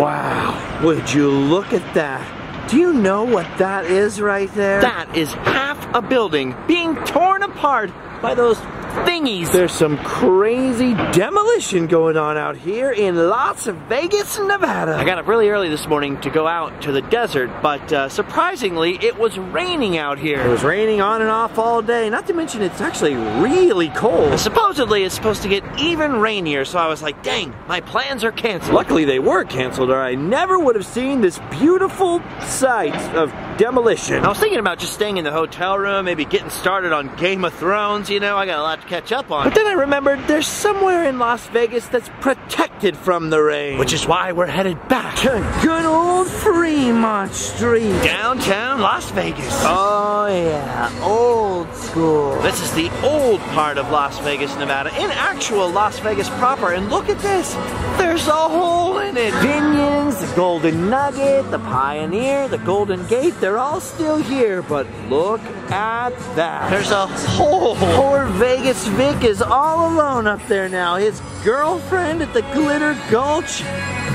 Wow, would you look at that? Do you know what that is right there? That is half a building being torn apart by those thingies. There's some crazy demolition going on out here in Las Vegas, Nevada. I got up really early this morning to go out to the desert, but uh, surprisingly, it was raining out here. It was raining on and off all day, not to mention it's actually really cold. Supposedly, it's supposed to get even rainier, so I was like, dang, my plans are canceled. Luckily, they were canceled, or I never would have seen this beautiful sight of demolition. I was thinking about just staying in the hotel room, maybe getting started on Game of Thrones, you know, I got a lot to catch up on. But then I remembered there's somewhere in Las Vegas that's protected from the rain. Which is why we're headed back to good old Fremont Street. Downtown Las Vegas. Oh yeah, old school. This is the old part of Las Vegas, Nevada, in actual Las Vegas proper. And look at this, there's a hole in it. Binion's, the Golden Nugget, the Pioneer, the Golden Gate, they're all still here, but look at that. There's a hole. Poor Vegas Vic is all alone up there now. His girlfriend at the Glitter Gulch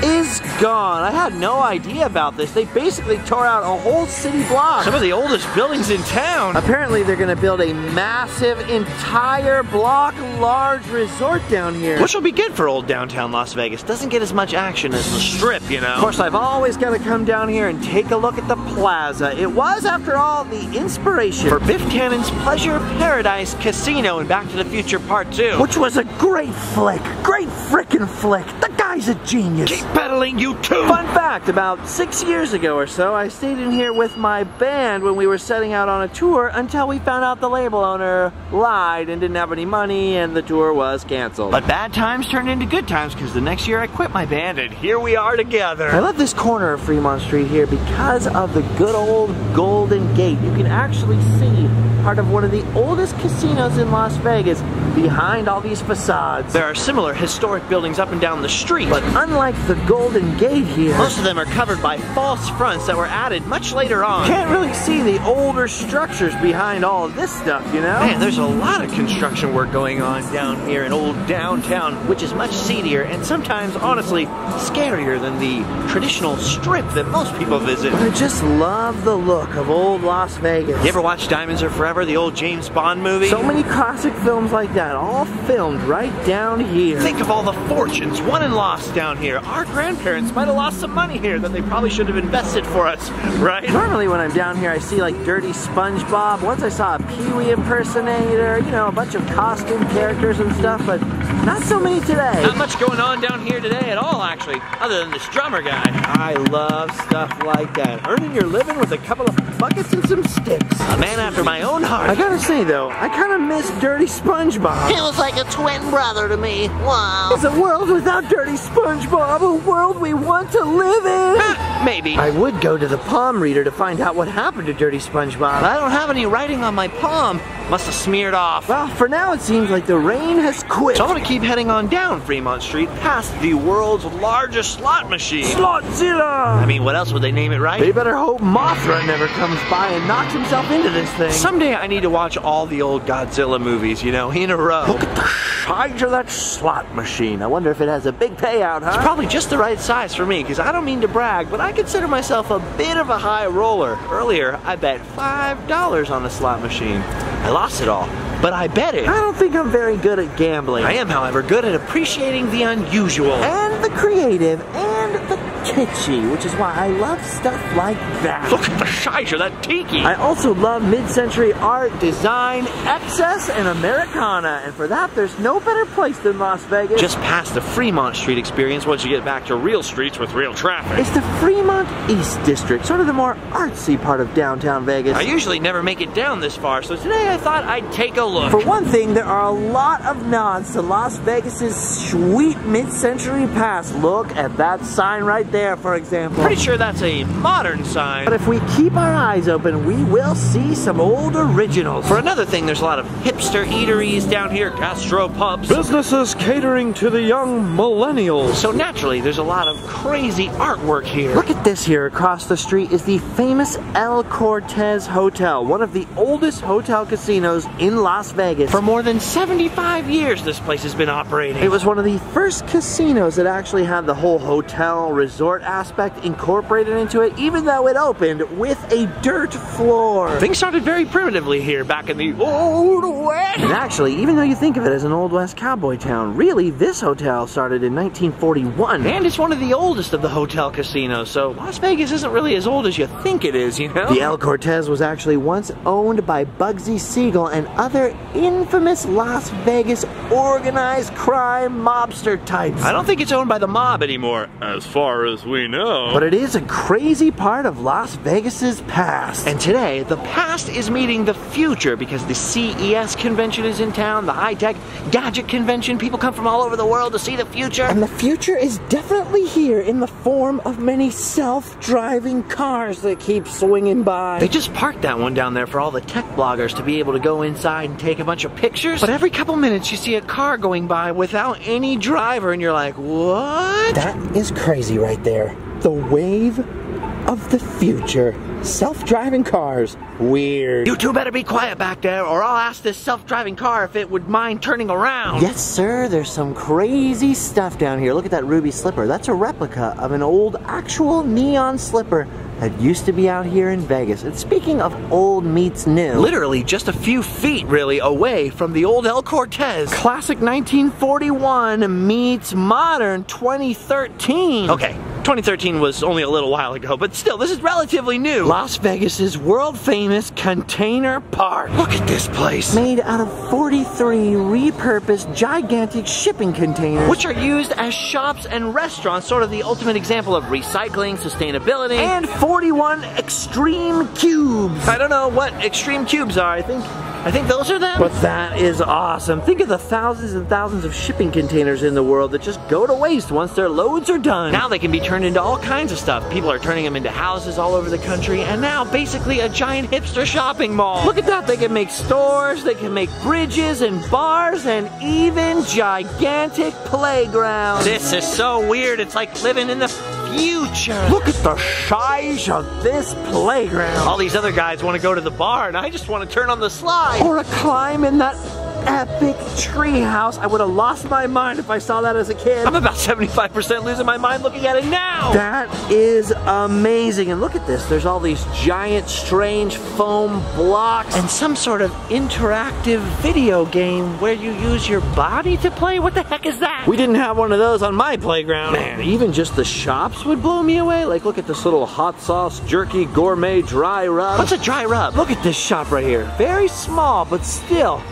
is gone. I had no idea about this. They basically tore out a whole city block. Some of the oldest buildings in town. Apparently they're gonna build a massive, entire block, large resort down here. Which will be good for old downtown Las Vegas. Doesn't get as much action as the strip, you know? Of course, I've always gotta come down here and take a look at the plaza. It was, after all, the inspiration for Biff Tannen's Pleasure Paradise Casino in Back to the Future Part 2. Which was a great flick. Great frickin' flick. The guy's a genius. Keep pedaling, you too. Fun fact, about six years ago or so, I stayed in here with my band when we were setting out on a tour until we found out the label owner lied and didn't have any money and the tour was canceled. But bad times turned into good times because the next year I quit my band and here we are together. I love this corner of Fremont Street here because of the good old Golden Gate. You can actually see part of one of the oldest casinos in Las Vegas behind all these facades. There are similar historic buildings up and down the street. But unlike the Golden Gate here, most of them are covered by false fronts that were added much later on. Can't really see the older structures behind all of this stuff, you know? Man, there's a lot of construction work going on down here in old downtown, which is much seedier and sometimes, honestly, scarier than the traditional strip that most people visit. But I just love the look of old Las Vegas. You ever watch Diamonds Are Forever, the old James Bond movie? So many classic films like that, all filmed right down here. Think of all the fortunes won and lost down here. Our grandparents might have lost some money here that they probably should have invested for us, right? Normally when I'm down here, I see like dirty SpongeBob. Once I saw a Pee-wee impersonator, you know, a bunch of costume characters and stuff, but not so many today. Not much going on down here today at all, actually, other than this drummer guy. I love stuff like that. Earning your living with a couple of buckets and some sticks. A man after my own heart. I gotta say though, I kind of miss Dirty SpongeBob. He was like a twin brother to me. Wow. It's a world without Dirty SpongeBob, a world we want to live in. Maybe. I would go to the palm reader to find out what happened to Dirty SpongeBob. I don't have any writing on my palm. Must have smeared off. Well, for now it seems like the rain has quit. So I'm gonna keep heading on down Fremont Street past the world's largest slot machine. Slotzilla! I mean, what else would they name it, right? They better hope Mothra never comes by and knocks himself into this thing. Someday I need to watch all the old Godzilla movies, you know, in a row. Look at the size of that slot machine. I wonder if it has a big payout, huh? It's probably just the right size for me, because I don't mean to brag, but I consider myself a bit of a high roller. Earlier, I bet $5 on a slot machine. I lost it all, but I bet it. I don't think I'm very good at gambling. I am, however, good at appreciating the unusual. And the creative, and the kitschy, which is why I love stuff like that. Look at the size of that tiki. I also love mid-century art, design, excess, and Americana, and for that, there's no better place than Las Vegas. Just past the Fremont Street experience once you get back to real streets with real traffic. It's the Fremont East District, sort of the more artsy part of downtown Vegas. I usually never make it down this far, so today I thought I'd take a look. For one thing, there are a lot of nods to Las Vegas's sweet mid-century past. Look at that sign right there, for example. Pretty sure that's a modern sign. But if we keep our eyes open, we will see some old originals. For another thing, there's a lot of hipster eateries down here, gastro pubs. Businesses catering to the young millennials. So naturally, there's a lot of crazy artwork here. Look at this here. Across the street is the famous El Cortez Hotel, one of the oldest hotel casinos in Las Vegas. For more than 75 years, this place has been operating. It was one of the first casinos that actually had the whole hotel resort resort aspect incorporated into it, even though it opened with a dirt floor. Things started very primitively here back in the Old West. And actually, even though you think of it as an Old West cowboy town, really, this hotel started in 1941. And it's one of the oldest of the hotel casinos, so Las Vegas isn't really as old as you think it is, you know? The El Cortez was actually once owned by Bugsy Siegel and other infamous Las Vegas organized crime mobster types. I don't think it's owned by the mob anymore, as far as we know. But it is a crazy part of Las Vegas's past. And today, the past is meeting the future because the CES convention is in town, the high-tech gadget convention. People come from all over the world to see the future. And the future is definitely here in the form of many self-driving cars that keep swinging by. They just parked that one down there for all the tech bloggers to be able to go inside and take a bunch of pictures. But every couple minutes you see a car going by without any driver and you're like, what? That is crazy right there. The wave of the future. Self-driving cars. Weird. You two better be quiet back there or I'll ask this self-driving car if it would mind turning around. Yes, sir. There's some crazy stuff down here. Look at that ruby slipper. That's a replica of an old actual neon slipper that used to be out here in Vegas. And speaking of old meets new, Literally just a few feet, really, away from the old El Cortez. classic 1941 meets modern 2013. Okay, 2013 was only a little while ago, but still, this is relatively new. Las Vegas's world famous container park. Look at this place. Made out of 43 repurposed gigantic shipping containers. Which are used as shops and restaurants, sort of the ultimate example of recycling, sustainability, and 41 extreme cubes. I don't know what extreme cubes are. I think I think those are them. But that is awesome. Think of the thousands and thousands of shipping containers in the world that just go to waste once their loads are done. now they can be turned into all kinds of stuff. People are turning them into houses all over the country, and now basically a giant hipster shopping mall. Look at that. They can make stores, they can make bridges and bars, and even gigantic playgrounds. This is so weird. It's like living in the future. Look at the size of this playground. All these other guys want to go to the bar, and I just want to turn on the slide. Or a climb in that epic treehouse. I would have lost my mind if I saw that as a kid. I'm about 75% losing my mind looking at it now. That is amazing. And look at this. There's all these giant, strange foam blocks. and some sort of interactive video game where you use your body to play? What the heck is that? We didn't have one of those on my playground. Man, even just the shops would blow me away. Like, look at this little hot sauce, jerky, gourmet, dry rub. What's a dry rub? Look at this shop right here. Very small, but still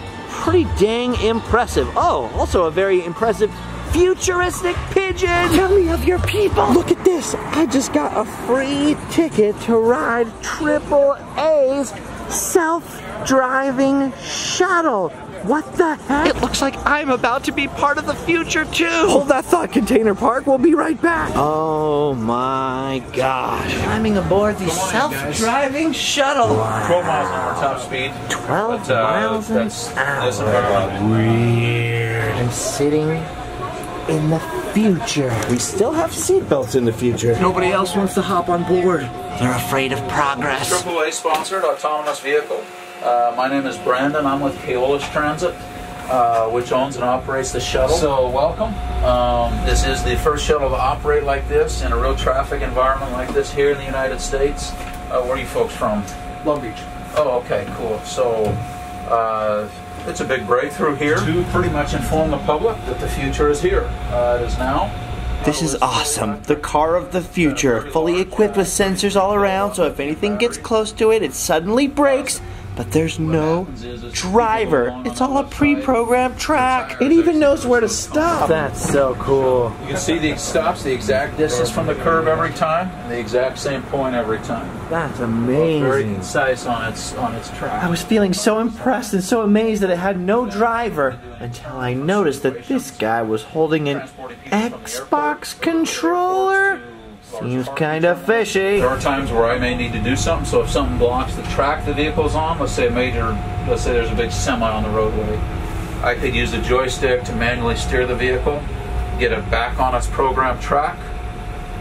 pretty dang impressive. Oh, also a very impressive futuristic pigeon. Tell me of your people. Look at this. I just got a free ticket to ride Triple A's self-driving shuttle. What the heck? It looks like I'm about to be part of the future too. Hold that thought, Container Park. We'll be right back. Oh my gosh. Climbing aboard the self-driving shuttle. 12 miles an hour top speed. 12 But, uh, miles an that's, that's hour. about Weird. I'm sitting in the future. We still have seatbelts in the future. Nobody else wants to hop on board. They're afraid of progress. AAA sponsored autonomous vehicle. Uh, my name is Brandon. I'm with Keolis Transit, uh, which owns and operates the shuttle. So welcome. Um, this is the first shuttle to operate like this in a real traffic environment like this here in the United States. Uh, where are you folks from? Long Beach. Oh, okay, cool. So uh, it's a big breakthrough here to pretty much inform the public that the future is here. Uh, it is now. This is awesome. The car of the future, fully equipped with sensors all around, so if anything gets close to it, it suddenly brakes. But there's no driver. It's all a pre-programmed track. It even knows where to stop. That's so cool. You can see the stops the exact distance from the curb every time, and the exact same point every time. That's amazing. Very amazing. concise on its on its track. I was feeling so impressed and so amazed that it had no driver until I noticed that this guy was holding an Xbox controller. Seems kind of fishy. There are times where I may need to do something. So if something blocks the track the vehicle's on, let's say a major, let's say there's a big semi on the roadway, I could use the joystick to manually steer the vehicle, get it back on its programmed track.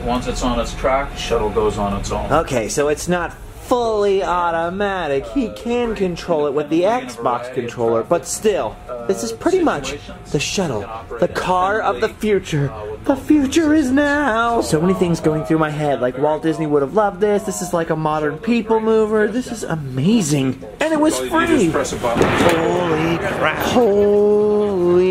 Once it's on its track, the shuttle goes on its own. Okay, so it's not fully automatic. He can control it with the Xbox controller, but still, this is pretty much the shuttle, the car of the future, The future is now. So many things going through my head. Like Walt Disney would have loved this. This is like a modern people mover. This is amazing. And it was free. just press a button. Holy crap. Holy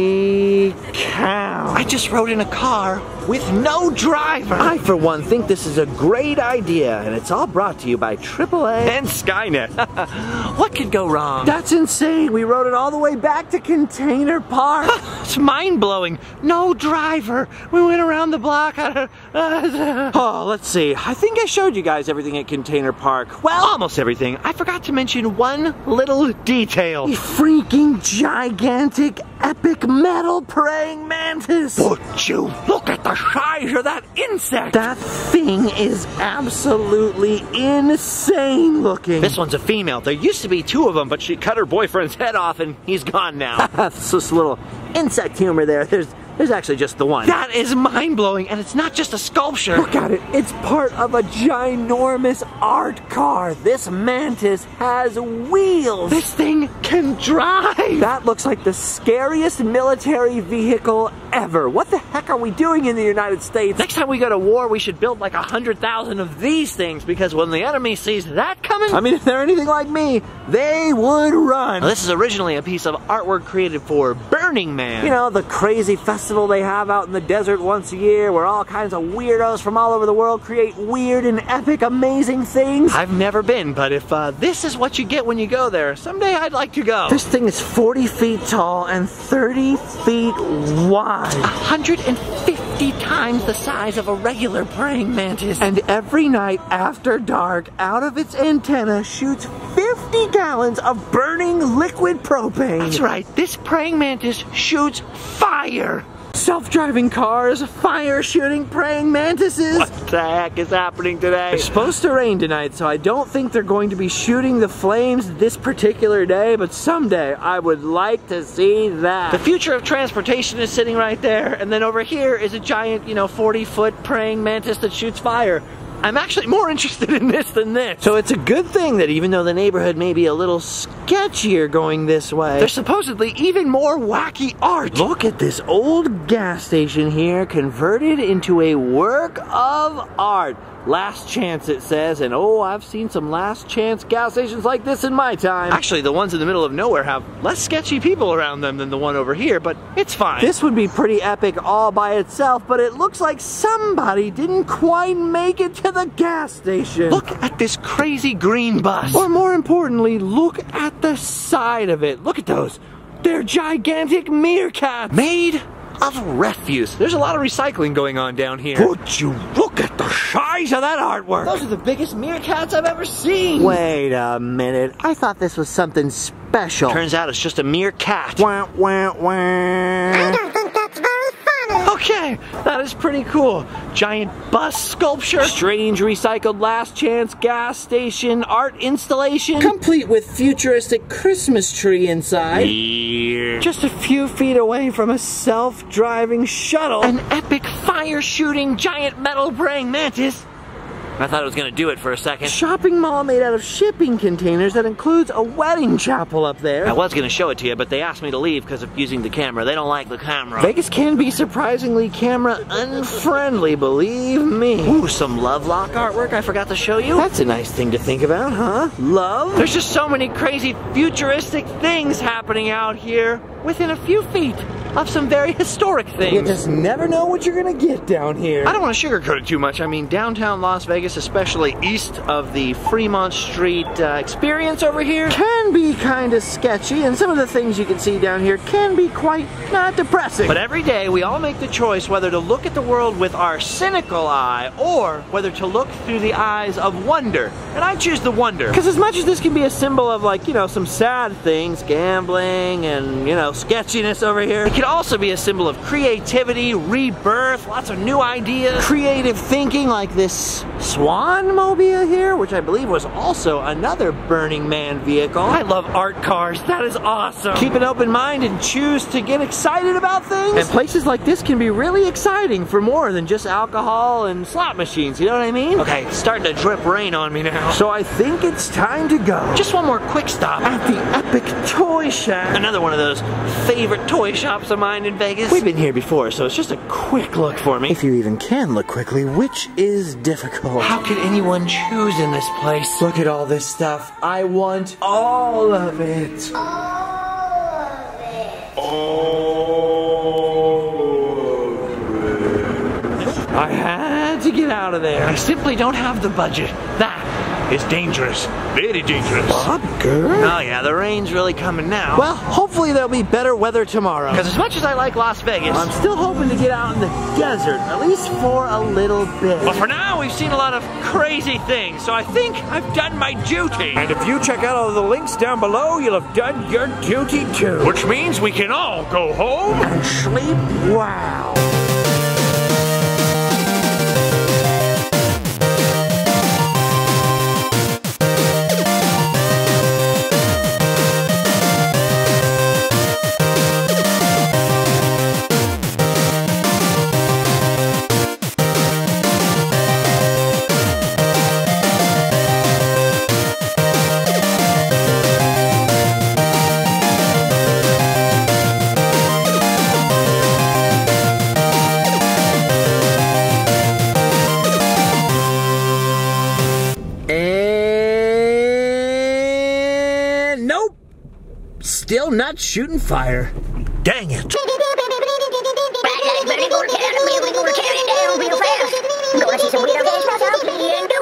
cow. I just rode in a car with no driver. I, for one, think this is a great idea, and it's all brought to you by AAA. and Skynet. what could go wrong? That's insane. We rode it all the way back to Container Park. It's mind blowing. No driver. We went around the block. oh, let's see. I think I showed you guys everything at Container Park. Well, almost everything. I forgot to mention one little detail. A freaking gigantic epic metal praying mantis. Would you look at the size of that insect? That thing is absolutely insane looking. This one's a female. There used to be two of them, but she cut her boyfriend's head off and he's gone now. That's just a little insect humor there. There's there's actually just the one. that is mind blowing, and it's not just a sculpture. Look at it. It's part of a ginormous art car. This mantis has wheels. This thing can drive. That looks like the scariest military vehicle ever. What the heck are we doing in the United States? Next time we go to war, we should build like a hundred thousand of these things because when the enemy sees that coming, I mean, if they're anything like me, they would run. Now, this is originally a piece of artwork created for Burning Man. You know, the crazy festival they have out in the desert once a year where all kinds of weirdos from all over the world create weird and epic, amazing things. I've never been, but if uh, this is what you get when you go there, someday I'd like to go. This thing is 40 feet tall and 30 feet wide. 150 times the size of a regular praying mantis. And every night after dark, out of its antenna shoots 50 gallons of burning liquid propane. That's right, this praying mantis shoots fire. Self-driving cars, fire shooting praying mantises. What the heck is happening today? It's supposed to rain tonight, so I don't think they're going to be shooting the flames this particular day, but someday I would like to see that. The future of transportation is sitting right there, and then over here is a giant, you know, 40 foot praying mantis that shoots fire. I'm actually more interested in this than this. So it's a good thing that even though the neighborhood may be a little sketchier going this way, There's supposedly even more wacky art. Look at this old gas station here converted into a work of art. Last chance it says, and oh, I've seen some last chance gas stations like this in my time. Actually, the ones in the middle of nowhere have less sketchy people around them than the one over here, but it's fine. This would be pretty epic all by itself, but it looks like somebody didn't quite make it to the gas station. Look at this crazy green bus. Or more importantly, look at the side of it. Look at those. They're gigantic meerkats. Made of refuse. There's a lot of recycling going on down here. Would you look at the size of that artwork? Those are the biggest meerkats I've ever seen. Wait a minute. I thought this was something special. Turns out it's just a mere cat. Wah, wah, wah. I don't think that's very funny. Okay, that is pretty cool. Giant bus sculpture. Strange recycled last chance gas station art installation. Complete with futuristic Christmas tree inside. Just a few feet away from a self-driving shuttle. An epic fire shooting giant metal praying mantis. I thought it was gonna do it for a second. shopping mall made out of shipping containers that includes a wedding chapel up there. I was gonna show it to you, but they asked me to leave because of using the camera. They don't like the camera. Vegas can be surprisingly camera unfriendly, believe me. Ooh, some love lock artwork I forgot to show you. That's a nice thing to think about, huh? Love? There's just so many crazy futuristic things happening out here within a few feet of some very historic things. You just never know what you're gonna get down here. I don't want to sugarcoat it too much. I mean, downtown Las Vegas, especially east of the Fremont Street uh, experience over here, can be kind of sketchy, and some of the things you can see down here can be quite not depressing. But every day we all make the choice whether to look at the world with our cynical eye or whether to look through the eyes of wonder. And I choose the wonder. Because as much as this can be a symbol of like, you know, some sad things, gambling and, you know, sketchiness over here, can also be a symbol of creativity, rebirth, lots of new ideas. creative thinking like this Swanmobile here, which I believe was also another Burning Man vehicle. I love art cars. That is awesome. Keep an open mind and choose to get excited about things. And places like this can be really exciting for more than just alcohol and slot machines. You know what I mean? Okay, it's starting to drip rain on me now. So I think it's time to go. Just one more quick stop at the Epic Toy Shack. Another one of those favorite toy shops of mine in Vegas. We've been here before, so it's just a quick look for me. If you even can look quickly, which is difficult. How could anyone choose in this place? Look at all this stuff. I want all of it. all of it. I had to get out of there. I simply don't have the budget. That is dangerous. Very dangerous. Bob Gurr? Oh yeah, the rain's really coming now. Well, hopefully there'll be better weather tomorrow. Because as much as I like Las Vegas, I'm still hoping to get out in the desert, at least for a little bit. But for now, we've seen a lot of crazy things, so I think I've done my duty. And if you check out all the links down below, you'll have done your duty too. Which means we can all go home and sleep wow. Still not shooting fire. Dang it. Ride